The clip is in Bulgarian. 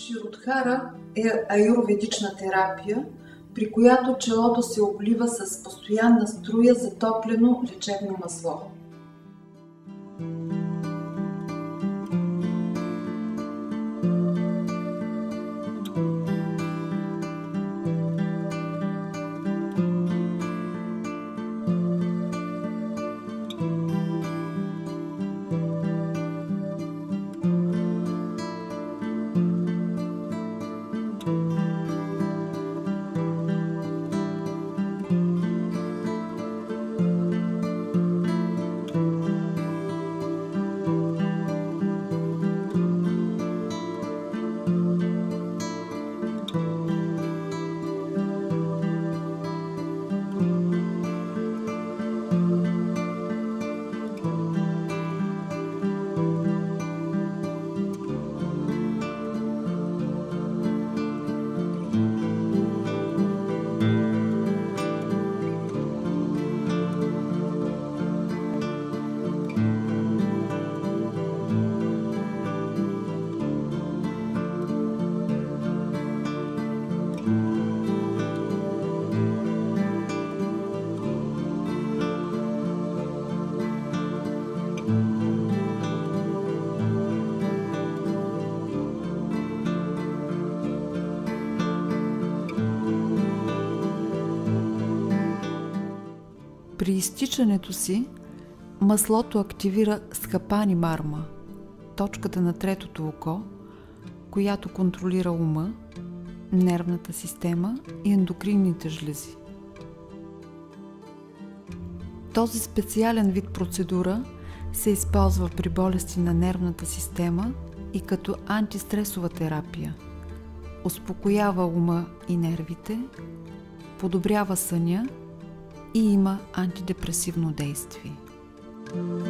Широтхара е аюрведична терапия, при която челото се облива с постоянна струя затоплено лечебно масло. При изтичането си маслото активира скапани марма, точката на третото око, която контролира ума, нервната система и ендокринните жлези. Този специален вид процедура се използва при болести на нервната система и като антистресова терапия. Успокоява ума и нервите, подобрява съня и има антидепресивно действие. thank you